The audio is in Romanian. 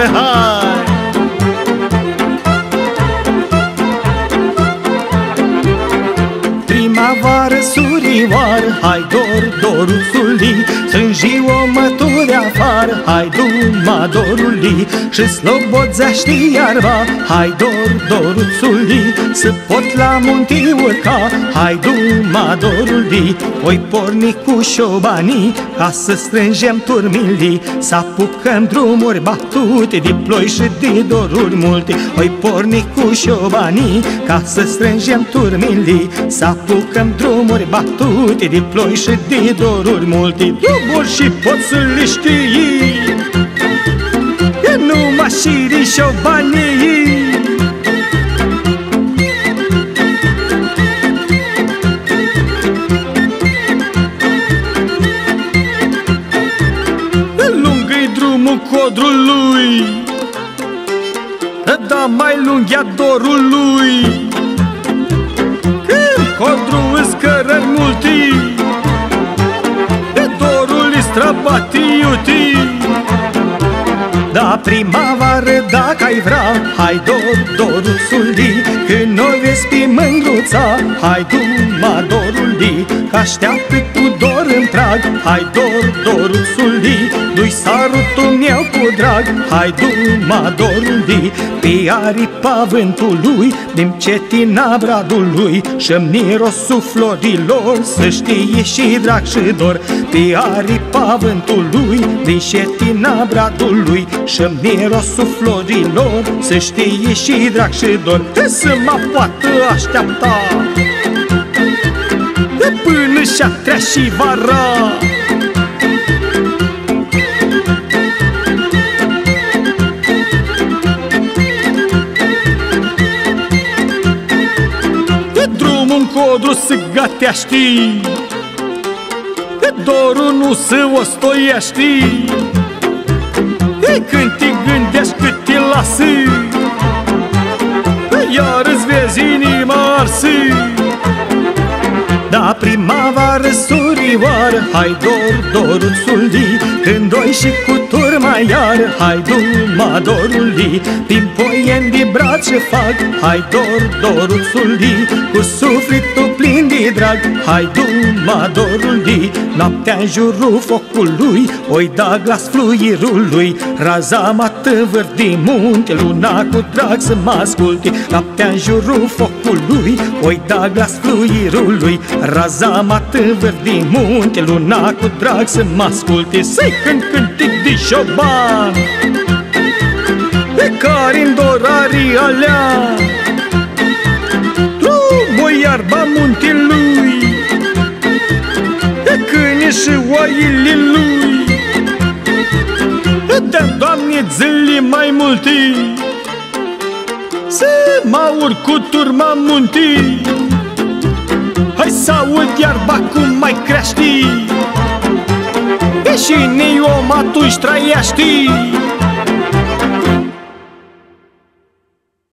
surioară, hai! Primăvară, surioară, hai dor, doruțului Strângi o mături afară, hai duma dorului Și știi iarba, hai dor, doruțului Să pot la munti urca, hai duma dorului Oi porni cu șobanii, ca să strângem turmilii. Să apucăm drumuri batute de ploi și de doruri multe. Oi porni cu șobanii, ca să strângem turmilii. Să apucăm drumuri batute de ploi și de doruri multe Drumuri și pot să le știi. Că nu mașini și o banii Lungă-i drumul codrului Da mai lung e dorului Codru îți multi De dorul strabati iuti. Da primăvară dacă ai vrea Hai dor, dorul suldi Când o vezi pe mândruța Hai du ma dorul di Că așteaptă cu dor în prag Hai dor, dorul suldi Du-i sarutul meu cu drag. Hai du ma dorul di Pe aripa vântului Din cetina bradului Și-mi mirosul florilor. Să știe și drag și dor Pe aripa vântului Din cetina bradului Și-mi mirosul florilor. Să știe și drag și dor Să mă poată aștepta Până și-a și vara. Drumul în codru se gateaști Dorul nu se ostoiești Când te gândești cât te lasă Iar îți vezi inima arsă. da primăvară, surioară, hai dor, dorul suldi Când doi și cu turma iar, hai duma dorului Prin poien de brațe fac, hai dor, dorul suldi Cu sufletul plin de drag, hai duma dorului Noaptea în jurul focului, oi da glas fluirului Raza mată de munte, luna cu drag să mă asculte. Noaptea în jurul focului, oi da glas fluirului Raza mată de munte, luna cu drag să mă asculte Să-i cânt cântic de șoban. Pe care în dorarii alea Drumul iarba muntelui Pe câine și oaile lui. Dar, Doamne, zile mai multe Să mă urc cu turma muntii Hai să aud iarba cum mai crește. Deși ni om atunci trăiești